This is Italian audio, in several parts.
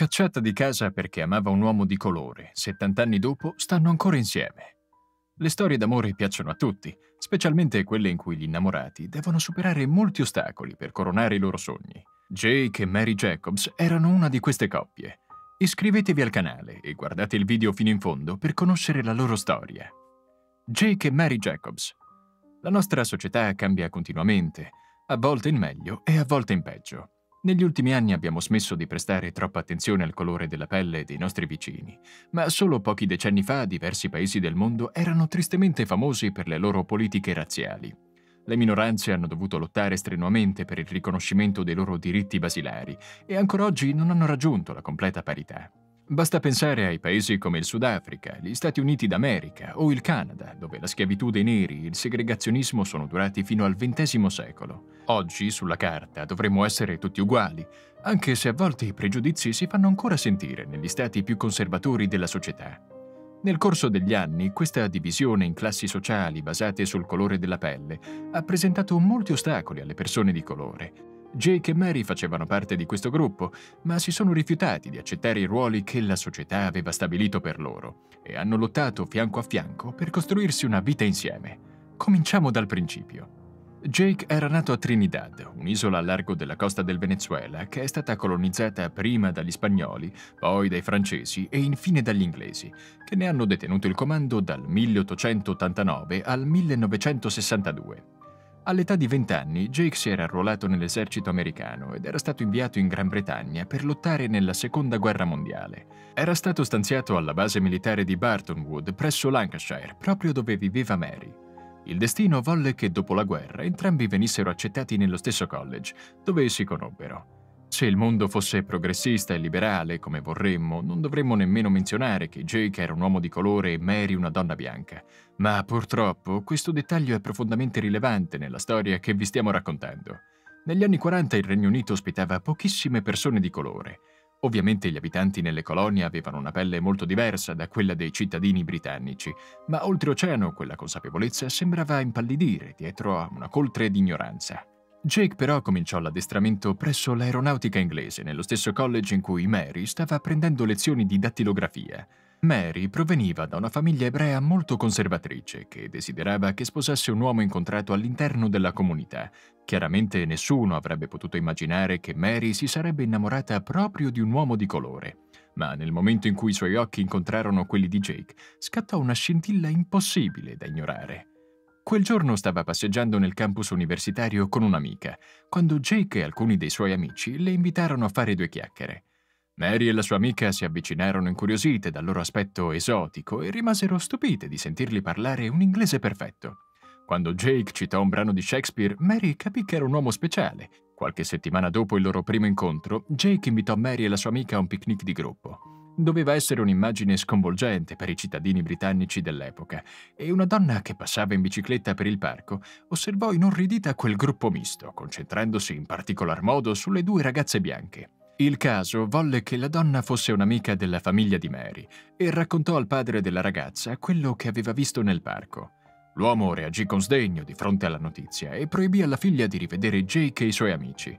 Cacciata di casa perché amava un uomo di colore, 70 anni dopo stanno ancora insieme. Le storie d'amore piacciono a tutti, specialmente quelle in cui gli innamorati devono superare molti ostacoli per coronare i loro sogni. Jake e Mary Jacobs erano una di queste coppie. Iscrivetevi al canale e guardate il video fino in fondo per conoscere la loro storia. Jake e Mary Jacobs. La nostra società cambia continuamente, a volte in meglio e a volte in peggio. Negli ultimi anni abbiamo smesso di prestare troppa attenzione al colore della pelle dei nostri vicini, ma solo pochi decenni fa diversi paesi del mondo erano tristemente famosi per le loro politiche razziali. Le minoranze hanno dovuto lottare strenuamente per il riconoscimento dei loro diritti basilari e ancora oggi non hanno raggiunto la completa parità. Basta pensare ai paesi come il Sudafrica, gli Stati Uniti d'America o il Canada, dove la schiavitù dei neri e il segregazionismo sono durati fino al XX secolo. Oggi, sulla carta, dovremmo essere tutti uguali, anche se a volte i pregiudizi si fanno ancora sentire negli stati più conservatori della società. Nel corso degli anni, questa divisione in classi sociali basate sul colore della pelle ha presentato molti ostacoli alle persone di colore, Jake e Mary facevano parte di questo gruppo, ma si sono rifiutati di accettare i ruoli che la società aveva stabilito per loro e hanno lottato fianco a fianco per costruirsi una vita insieme. Cominciamo dal principio. Jake era nato a Trinidad, un'isola a largo della costa del Venezuela che è stata colonizzata prima dagli spagnoli, poi dai francesi e infine dagli inglesi, che ne hanno detenuto il comando dal 1889 al 1962. All'età di 20 anni, Jake si era arruolato nell'esercito americano ed era stato inviato in Gran Bretagna per lottare nella Seconda Guerra Mondiale. Era stato stanziato alla base militare di Bartonwood, presso Lancashire, proprio dove viveva Mary. Il destino volle che dopo la guerra entrambi venissero accettati nello stesso college, dove si conobbero. Se il mondo fosse progressista e liberale, come vorremmo, non dovremmo nemmeno menzionare che Jake era un uomo di colore e Mary una donna bianca. Ma purtroppo questo dettaglio è profondamente rilevante nella storia che vi stiamo raccontando. Negli anni 40 il Regno Unito ospitava pochissime persone di colore. Ovviamente gli abitanti nelle colonie avevano una pelle molto diversa da quella dei cittadini britannici, ma oltreoceano quella consapevolezza sembrava impallidire dietro a una coltre di ignoranza. Jake però cominciò l'addestramento presso l'aeronautica inglese, nello stesso college in cui Mary stava prendendo lezioni di dattilografia. Mary proveniva da una famiglia ebrea molto conservatrice che desiderava che sposasse un uomo incontrato all'interno della comunità. Chiaramente nessuno avrebbe potuto immaginare che Mary si sarebbe innamorata proprio di un uomo di colore. Ma nel momento in cui i suoi occhi incontrarono quelli di Jake, scattò una scintilla impossibile da ignorare. Quel giorno stava passeggiando nel campus universitario con un'amica, quando Jake e alcuni dei suoi amici le invitarono a fare due chiacchiere. Mary e la sua amica si avvicinarono incuriosite dal loro aspetto esotico e rimasero stupite di sentirli parlare un inglese perfetto. Quando Jake citò un brano di Shakespeare, Mary capì che era un uomo speciale. Qualche settimana dopo il loro primo incontro, Jake invitò Mary e la sua amica a un picnic di gruppo. Doveva essere un'immagine sconvolgente per i cittadini britannici dell'epoca e una donna che passava in bicicletta per il parco osservò inorridita quel gruppo misto, concentrandosi in particolar modo sulle due ragazze bianche. Il caso volle che la donna fosse un'amica della famiglia di Mary e raccontò al padre della ragazza quello che aveva visto nel parco. L'uomo reagì con sdegno di fronte alla notizia e proibì alla figlia di rivedere Jake e i suoi amici.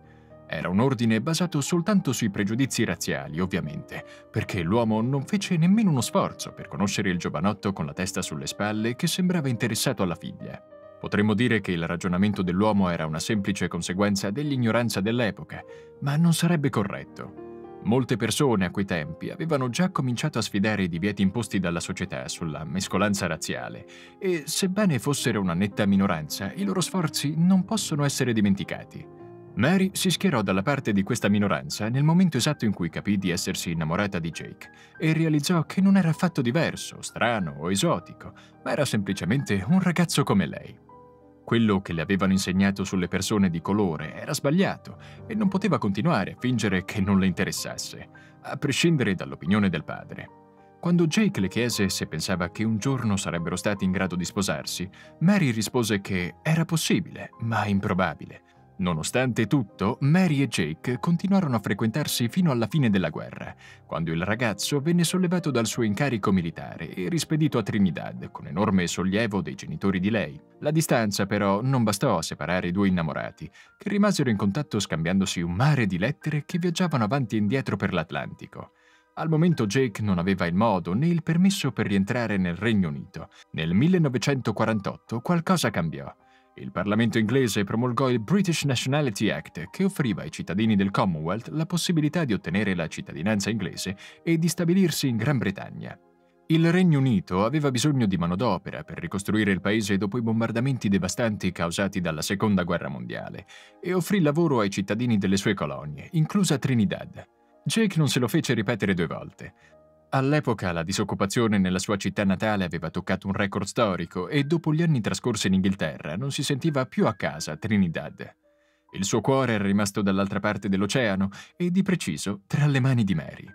Era un ordine basato soltanto sui pregiudizi razziali, ovviamente, perché l'uomo non fece nemmeno uno sforzo per conoscere il giovanotto con la testa sulle spalle che sembrava interessato alla figlia. Potremmo dire che il ragionamento dell'uomo era una semplice conseguenza dell'ignoranza dell'epoca, ma non sarebbe corretto. Molte persone a quei tempi avevano già cominciato a sfidare i divieti imposti dalla società sulla mescolanza razziale e, sebbene fossero una netta minoranza, i loro sforzi non possono essere dimenticati. Mary si schierò dalla parte di questa minoranza nel momento esatto in cui capì di essersi innamorata di Jake e realizzò che non era affatto diverso, strano o esotico, ma era semplicemente un ragazzo come lei. Quello che le avevano insegnato sulle persone di colore era sbagliato e non poteva continuare a fingere che non le interessasse, a prescindere dall'opinione del padre. Quando Jake le chiese se pensava che un giorno sarebbero stati in grado di sposarsi, Mary rispose che era possibile, ma improbabile Nonostante tutto, Mary e Jake continuarono a frequentarsi fino alla fine della guerra, quando il ragazzo venne sollevato dal suo incarico militare e rispedito a Trinidad con enorme sollievo dei genitori di lei. La distanza però non bastò a separare i due innamorati, che rimasero in contatto scambiandosi un mare di lettere che viaggiavano avanti e indietro per l'Atlantico. Al momento Jake non aveva il modo né il permesso per rientrare nel Regno Unito. Nel 1948 qualcosa cambiò. Il Parlamento inglese promulgò il British Nationality Act che offriva ai cittadini del Commonwealth la possibilità di ottenere la cittadinanza inglese e di stabilirsi in Gran Bretagna. Il Regno Unito aveva bisogno di manodopera per ricostruire il paese dopo i bombardamenti devastanti causati dalla Seconda Guerra Mondiale e offrì lavoro ai cittadini delle sue colonie, inclusa Trinidad. Jake non se lo fece ripetere due volte. All'epoca la disoccupazione nella sua città natale aveva toccato un record storico e dopo gli anni trascorsi in Inghilterra non si sentiva più a casa a Trinidad. Il suo cuore era rimasto dall'altra parte dell'oceano e di preciso tra le mani di Mary.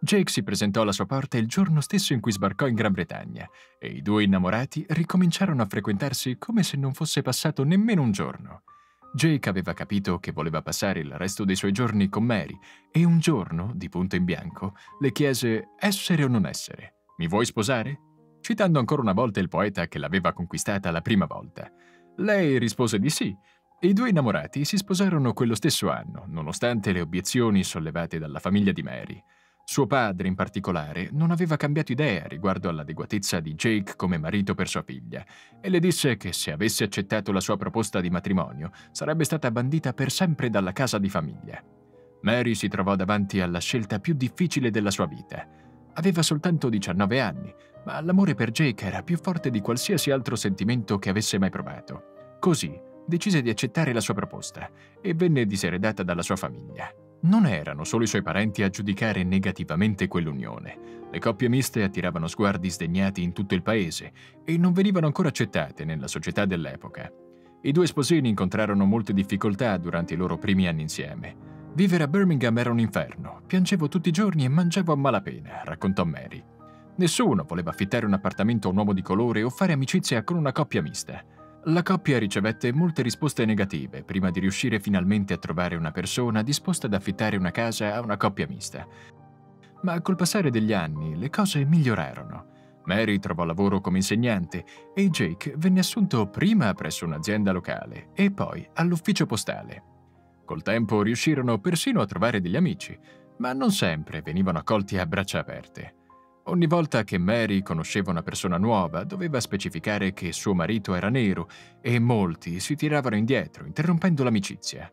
Jake si presentò alla sua porta il giorno stesso in cui sbarcò in Gran Bretagna e i due innamorati ricominciarono a frequentarsi come se non fosse passato nemmeno un giorno. Jake aveva capito che voleva passare il resto dei suoi giorni con Mary e un giorno, di punto in bianco, le chiese essere o non essere. Mi vuoi sposare? Citando ancora una volta il poeta che l'aveva conquistata la prima volta. Lei rispose di sì. E i due innamorati si sposarono quello stesso anno, nonostante le obiezioni sollevate dalla famiglia di Mary. Suo padre, in particolare, non aveva cambiato idea riguardo all'adeguatezza di Jake come marito per sua figlia e le disse che se avesse accettato la sua proposta di matrimonio sarebbe stata bandita per sempre dalla casa di famiglia. Mary si trovò davanti alla scelta più difficile della sua vita. Aveva soltanto 19 anni, ma l'amore per Jake era più forte di qualsiasi altro sentimento che avesse mai provato. Così decise di accettare la sua proposta e venne diseredata dalla sua famiglia. Non erano solo i suoi parenti a giudicare negativamente quell'unione. Le coppie miste attiravano sguardi sdegnati in tutto il paese e non venivano ancora accettate nella società dell'epoca. I due sposini incontrarono molte difficoltà durante i loro primi anni insieme. Vivere a Birmingham era un inferno. Piangevo tutti i giorni e mangiavo a malapena, raccontò Mary. Nessuno voleva affittare un appartamento a un uomo di colore o fare amicizia con una coppia mista. La coppia ricevette molte risposte negative prima di riuscire finalmente a trovare una persona disposta ad affittare una casa a una coppia mista. Ma col passare degli anni le cose migliorarono. Mary trovò lavoro come insegnante e Jake venne assunto prima presso un'azienda locale e poi all'ufficio postale. Col tempo riuscirono persino a trovare degli amici, ma non sempre venivano accolti a braccia aperte. Ogni volta che Mary conosceva una persona nuova, doveva specificare che suo marito era nero e molti si tiravano indietro, interrompendo l'amicizia.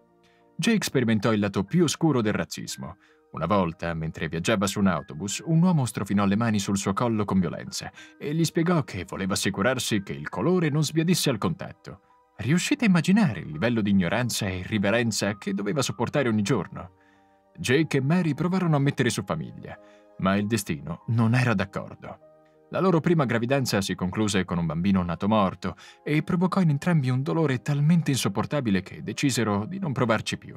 Jake sperimentò il lato più oscuro del razzismo. Una volta, mentre viaggiava su un autobus, un uomo strofinò le mani sul suo collo con violenza e gli spiegò che voleva assicurarsi che il colore non sbiadisse al contatto. Riuscite a immaginare il livello di ignoranza e irriverenza che doveva sopportare ogni giorno? Jake e Mary provarono a mettere su famiglia, ma il destino non era d'accordo. La loro prima gravidanza si concluse con un bambino nato morto e provocò in entrambi un dolore talmente insopportabile che decisero di non provarci più.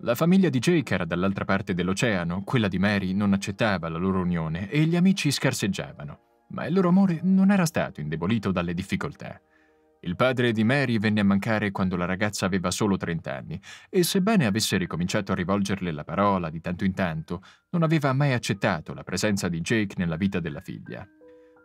La famiglia di Jake era dall'altra parte dell'oceano, quella di Mary non accettava la loro unione e gli amici scarseggiavano, ma il loro amore non era stato indebolito dalle difficoltà. Il padre di Mary venne a mancare quando la ragazza aveva solo 30 anni e sebbene avesse ricominciato a rivolgerle la parola di tanto in tanto, non aveva mai accettato la presenza di Jake nella vita della figlia.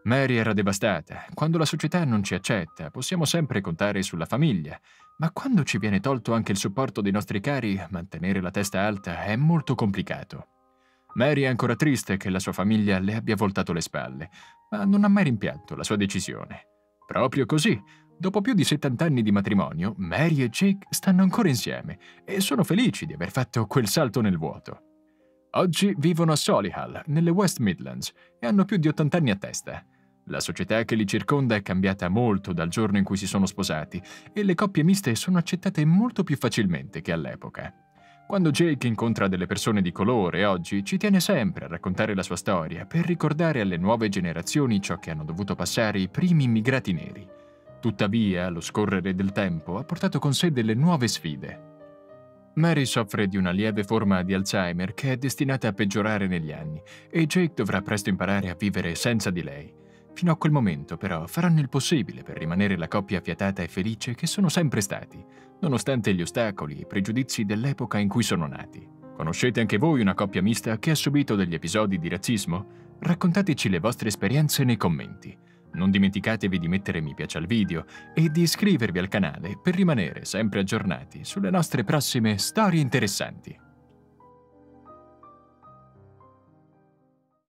Mary era devastata. Quando la società non ci accetta, possiamo sempre contare sulla famiglia, ma quando ci viene tolto anche il supporto dei nostri cari, mantenere la testa alta è molto complicato. Mary è ancora triste che la sua famiglia le abbia voltato le spalle, ma non ha mai rimpianto la sua decisione. Proprio così, Dopo più di 70 anni di matrimonio, Mary e Jake stanno ancora insieme e sono felici di aver fatto quel salto nel vuoto. Oggi vivono a Solihull, nelle West Midlands, e hanno più di 80 anni a testa. La società che li circonda è cambiata molto dal giorno in cui si sono sposati e le coppie miste sono accettate molto più facilmente che all'epoca. Quando Jake incontra delle persone di colore oggi, ci tiene sempre a raccontare la sua storia per ricordare alle nuove generazioni ciò che hanno dovuto passare i primi immigrati neri. Tuttavia, lo scorrere del tempo ha portato con sé delle nuove sfide. Mary soffre di una lieve forma di Alzheimer che è destinata a peggiorare negli anni e Jake dovrà presto imparare a vivere senza di lei. Fino a quel momento, però, faranno il possibile per rimanere la coppia fiatata e felice che sono sempre stati, nonostante gli ostacoli e pregiudizi dell'epoca in cui sono nati. Conoscete anche voi una coppia mista che ha subito degli episodi di razzismo? Raccontateci le vostre esperienze nei commenti. Non dimenticatevi di mettere mi piace al video e di iscrivervi al canale per rimanere sempre aggiornati sulle nostre prossime storie interessanti.